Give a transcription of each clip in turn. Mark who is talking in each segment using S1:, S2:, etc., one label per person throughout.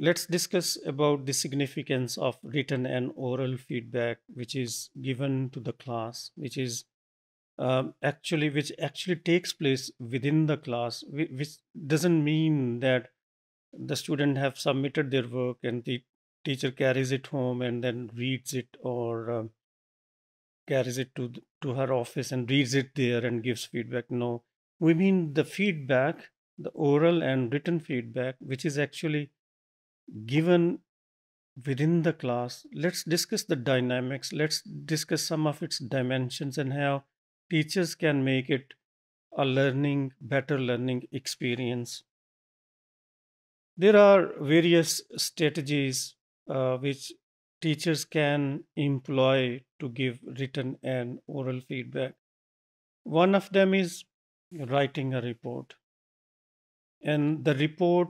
S1: let's discuss about the significance of written and oral feedback which is given to the class which is um, actually which actually takes place within the class which doesn't mean that the student have submitted their work and the teacher carries it home and then reads it or um, carries it to to her office and reads it there and gives feedback. No we mean the feedback the oral and written feedback which is actually given within the class let's discuss the dynamics let's discuss some of its dimensions and how teachers can make it a learning better learning experience. There are various strategies uh, which teachers can employ to give written and oral feedback. One of them is writing a report. And the report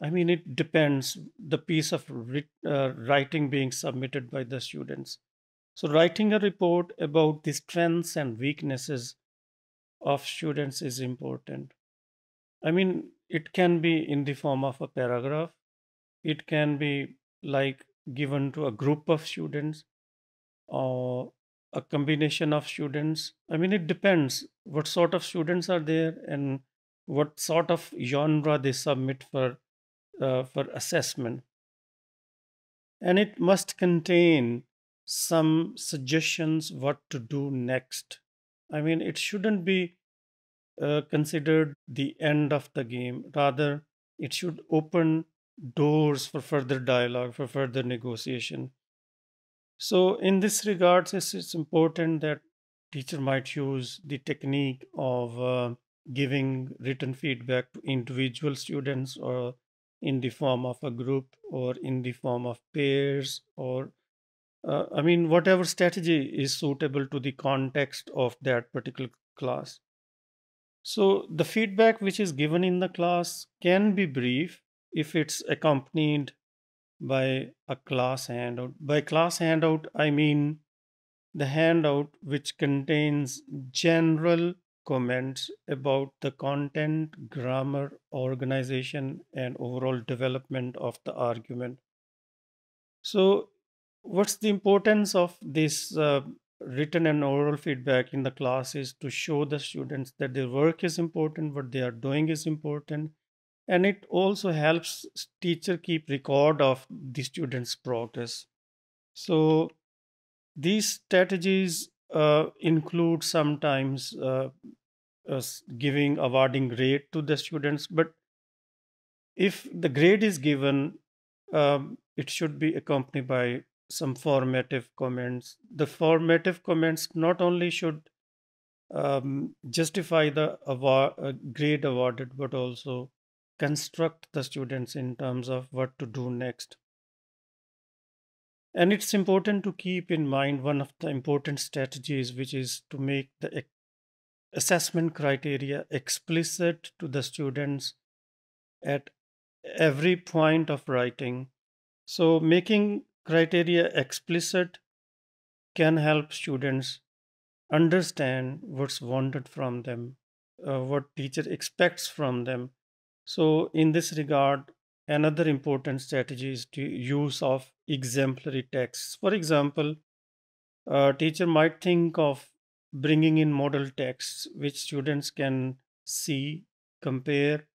S1: i mean it depends. The piece of writ, uh, writing being submitted by the students. So writing a report about the strengths and weaknesses of students is important. I mean it can be in the form of a paragraph. It can be like given to a group of students or a combination of students. I mean it depends what sort of students are there and what sort of genre they submit for uh, for assessment. And it must contain some suggestions what to do next. I mean it shouldn't be uh, considered the end of the game. Rather it should open doors for further dialogue for further negotiation. So in this regards it's, it's important that teacher might use the technique of uh, giving written feedback to individual students or in the form of a group or in the form of pairs or uh, i mean whatever strategy is suitable to the context of that particular class so the feedback which is given in the class can be brief if it's accompanied by a class handout. By class handout, I mean the handout which contains general comments about the content, grammar, organization, and overall development of the argument. So, what's the importance of this uh, written and oral feedback in the class is to show the students that their work is important, what they are doing is important, and it also helps teacher keep record of the students' progress. So, these strategies uh, include sometimes uh, us giving awarding grade to the students, but if the grade is given, um, it should be accompanied by some formative comments. The formative comments not only should um, justify the award, uh, grade awarded, but also construct the students in terms of what to do next. And it's important to keep in mind one of the important strategies, which is to make the assessment criteria explicit to the students at every point of writing. So, making criteria explicit can help students understand what's wanted from them, uh, what teacher expects from them. So, in this regard, another important strategy is to use of exemplary texts. For example, a teacher might think of bringing in model texts which students can see, compare,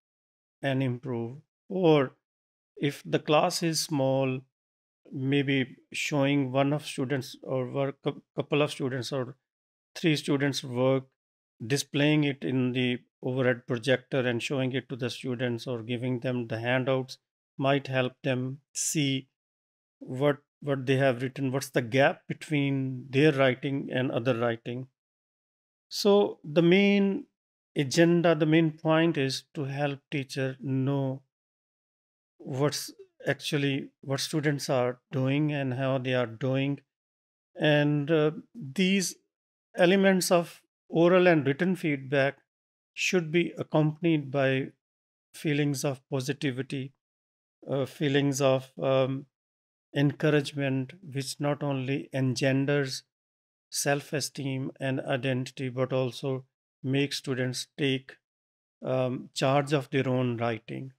S1: and improve. Or if the class is small, maybe showing one of students or work, cou- couple of students or three students work displaying it in the overhead projector and showing it to the students or giving them the handouts might help them see what what they have written what's the gap between their writing and other writing. So the main agenda the main point is to help teacher know what's actually what students are doing and how they are doing. And uh, these elements of oral and written feedback should be accompanied by feelings of positivity uh, feelings of um, encouragement which not only engenders self-esteem and identity but also makes students take um, charge of their own writing